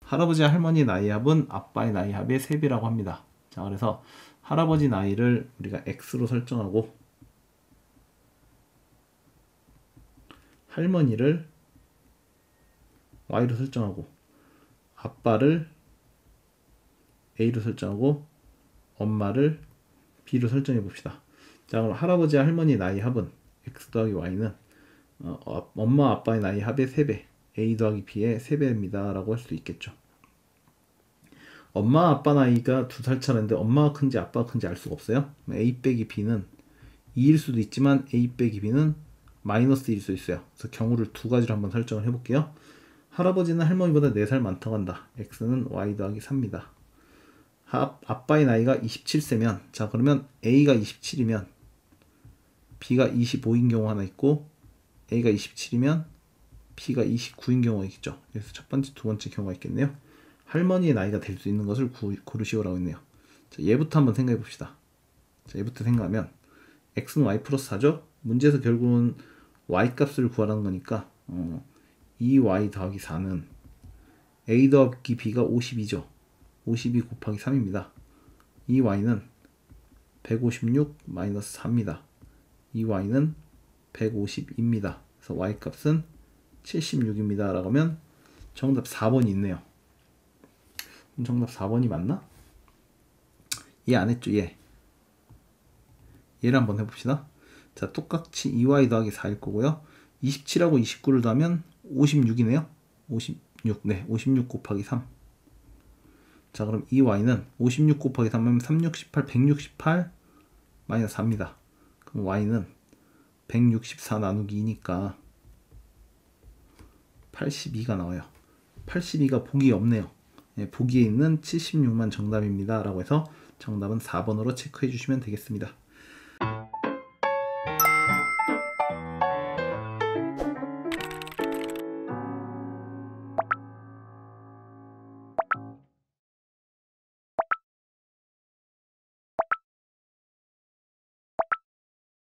할아버지 할머니 나이 합은 아빠의 나이 합의 3배라고 합니다. 자, 그래서 할아버지 나이를 우리가 x로 설정하고 할머니를 y로 설정하고 아빠를 a로 설정하고 엄마를 b로 설정해 봅시다. 자, 그럼 할아버지 할머니 나이 합은 x 더하기 y는 어, 어 엄마 아빠의 나이 합의 3배 a 더하기 b의 3배입니다. 라고 할 수도 있겠죠. 엄마 아빠 나이가 두 살 차인데 엄마가 큰지 아빠가 큰지 알 수가 없어요. a 빼기 b는 2일 수도 있지만 a 빼기 b는 마이너스 1일 수 있어요. 그래서 경우를 두 가지로 한번 설정을 해볼게요. 할아버지는 할머니보다 4살 많다고 한다. X는 y 더하기 3입니다. 하, 아빠의 나이가 27세면 자 그러면 a가 27이면 b가 25인 경우 하나 있고 a가 27이면 P가 29인 경우가 있겠죠. 그래서 첫 번째, 두 번째 경우가 있겠네요. 할머니의 나이가 될 수 있는 것을 구, 고르시오라고 했네요. 자, 얘부터 한번 생각해 봅시다. 자, 얘부터 생각하면 x는 y 플러스 4죠. 문제에서 결국은 y 값을 구하라는 거니까 어, 2y 더하기 4는 a 더하기 b가 52죠. 52 곱하기 3입니다. 이 y는 156 마이너스 4입니다. 이 y는 150입니다. 그래서 y 값은 76입니다. 라고 하면 정답 4번이 있네요. 정답 4번이 맞나? 얘 안 했죠, 얘. 얘를 한번 해봅시다. 자, 똑같이 2y 더하기 4일 거고요. 27하고 29를 더하면 56이네요. 56, 네, 56 곱하기 3. 자, 그럼 이 y는 56 곱하기 3하면 368, 168 마이너스 4입니다. 그럼 y는 164 나누기 2니까 82가 나와요. 82가 보기 없네요. 예, 보기에 있는 76만 정답입니다. 라고 해서 정답은 4번으로 체크해 주시면 되겠습니다.